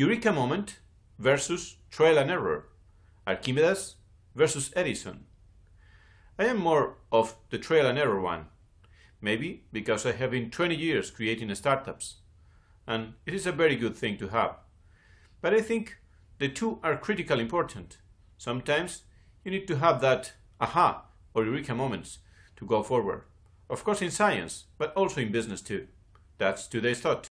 Eureka moment versus trial and error. Archimedes versus Edison. I am more of the trial and error one. Maybe because I have been 20 years creating startups. And it is a very good thing to have. But I think the two are critically important. Sometimes you need to have that aha or eureka moments to go forward. Of course in science, but also in business too. That's today's thought.